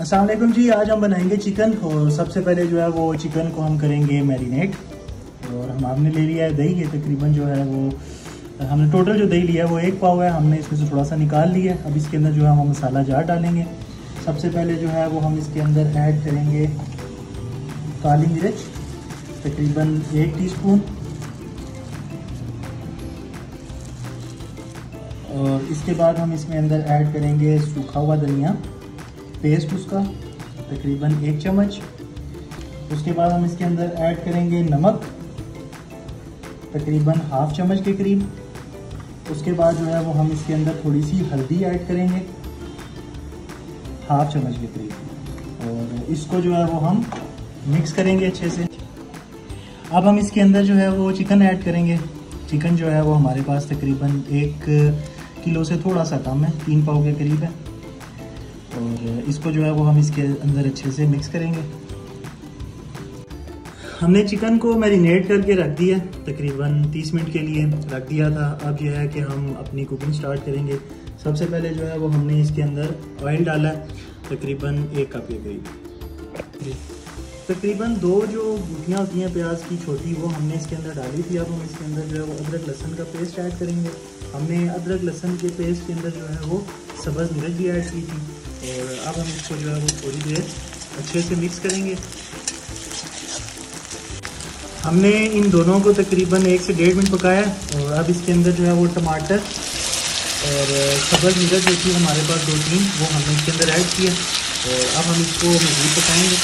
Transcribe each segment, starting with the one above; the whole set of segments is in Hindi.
असलम जी, आज हम बनाएँगे चिकन और सबसे पहले जो है वो चिकन को हम करेंगे मैरिनेट। और हम आपने ले लिया है दही है तकरीबन जो है वो, हमने टोटल जो दही लिया है वो एक पाव है। हमने इसमें से थोड़ा सा निकाल लिया है। अब इसके अंदर जो है हम मसाला जार डालेंगे। सबसे पहले जो है वो हम इसके अंदर ऐड करेंगे काली मिर्च, तकरीबन एक टीस्पून। और इसके बाद हम इसमें अंदर ऐड करेंगे सूखा हुआ धनिया। पेस्ट उसका, तकरीबन एक चम्मच। उसके बाद हम इसके अंदर ऐड करेंगे नमक, तकरीबन हाफ़ चम्मच के करीब। उसके बाद जो है वो हम इसके अंदर थोड़ी सी हल्दी ऐड करेंगे हाफ़ चम्मच के करीब। और इसको जो है वो हम मिक्स करेंगे अच्छे से। अब हम इसके अंदर जो है वो चिकन ऐड करेंगे। चिकन जो है वो हमारे पास तकरीबन एक किलो से थोड़ा सा कम है, तीन पाव के करीब है। और इसको जो है वो हम इसके अंदर अच्छे से मिक्स करेंगे। हमने चिकन को मैरिनेट करके रख दिया, तकरीबन 30 मिनट के लिए रख दिया था। अब यह है कि हम अपनी कुकिंग स्टार्ट करेंगे। सबसे पहले जो है वो हमने इसके अंदर ऑयल डाला है तकरीबन एक कप के करीब। तकरीबन दो जो गुटियाँ होती हैं प्याज की छोटी, वो हमने इसके अंदर डाली थी। अब हम इसके अंदर जो है वो अदरक, लहसन का पेस्ट ऐड करेंगे। हमने अदरक, लहसन के पेस्ट के अंदर जो है वो सब्ज़ मिर्च भी ऐड की थी। और अब हम इसको जो है वो थोड़ी देर अच्छे से मिक्स करेंगे। हमने इन दोनों को तकरीबन एक से डेढ़ मिनट पकाया और अब इसके अंदर जो है वो टमाटर और सब्ज़ मिर्च जो थी हमारे पास दो तीन, वो हमने इसके अंदर ऐड किया और अब हम इसको मज़ीद पकाएँगे।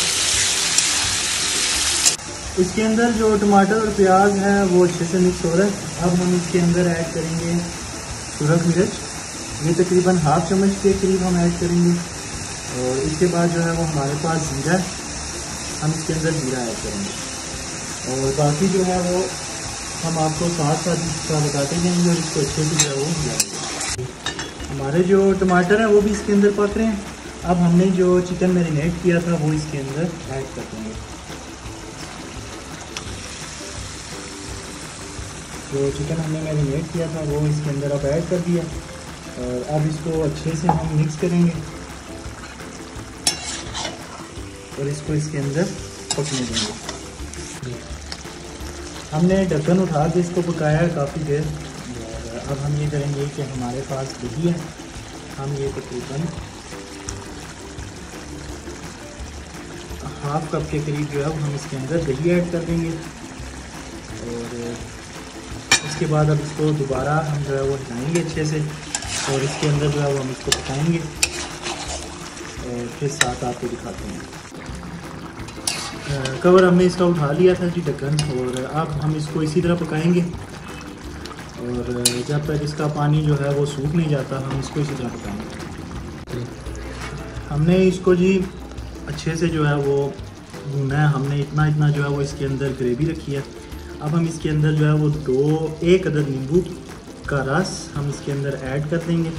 इसके अंदर जो टमाटर और प्याज है, वो अच्छे से मिक्स हो रहा है। अब हम इसके अंदर ऐड करेंगे सूरख मिर्च। ये तकरीबन हाफ़ चम्मच के करीब हम ऐड करेंगे। और इसके बाद जो है वो हमारे पास जीरा हम इसके अंदर जीरा ऐड करेंगे। और बाकी जो है वो हम आपको साथ साथ इसका बताते जाएँगे और इसको अच्छे से जो है वो हमारे जो टमाटर हैं वो भी इसके अंदर पक रहे हैं। अब हमने जो चिकन मैरिनेट किया था वो इसके अंदर ऐड कर देंगे। जो चिकन हमने मैरिनेट किया था वो इसके अंदर अब ऐड कर दिया। और अब इसको अच्छे से हम मिक्स करेंगे। और इसको इसके अंदर पकने देंगे। हमने ढक्कन उठा के इसको पकाया काफ़ी देर। और अब हम ये करेंगे कि हमारे पास दही है। हम ये तकरीबन हाफ़ कप के करीब जो है हम इसके अंदर दही ऐड कर देंगे। और इसके बाद अब इसको दोबारा हम जो है, वो हिलाएँगे अच्छे से। और इसके अंदर जो है वो हम इसको पकाएँगे और फिर साथ आपको दिखाते हैं। कवर हमने इसका उठा लिया था जी ढक्कन और अब हम इसको इसी तरह पकाएँगे और जब तक इसका पानी जो है वो सूख नहीं जाता, हम इसको इसी तरह पकाएँगे। हमने इसको जी अच्छे से जो है वो भूना है। हमने इतना इतना जो है वो इसके अंदर ग्रेवी रखी है। अब हम इसके अंदर जो है वो दो, एक अदर नींबू का रस हम इसके अंदर ऐड कर देंगे।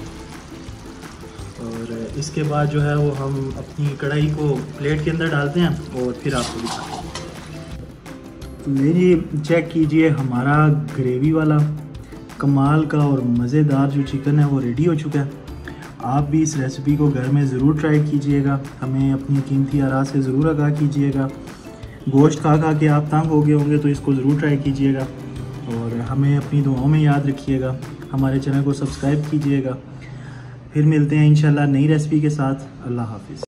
और इसके बाद जो है वो हम अपनी कढ़ाई को प्लेट के अंदर डालते हैं और फिर आपको दिखाते हैं। चेक कीजिए, हमारा ग्रेवी वाला, कमाल का और मज़ेदार जो चिकन है वो रेडी हो चुका है। आप भी इस रेसिपी को घर में ज़रूर ट्राई कीजिएगा। हमें अपनी कीमती आरा से ज़रूर आगाह कीजिएगा। गोश्त खा खा के आप तंग हो गए होंगे तो इसको ज़रूर ट्राई कीजिएगा। और हमें अपनी दुआओं में याद रखिएगा। हमारे चैनल को सब्सक्राइब कीजिएगा। फिर मिलते हैं इंशाल्लाह नई रेसिपी के साथ। अल्लाह हाफिज़।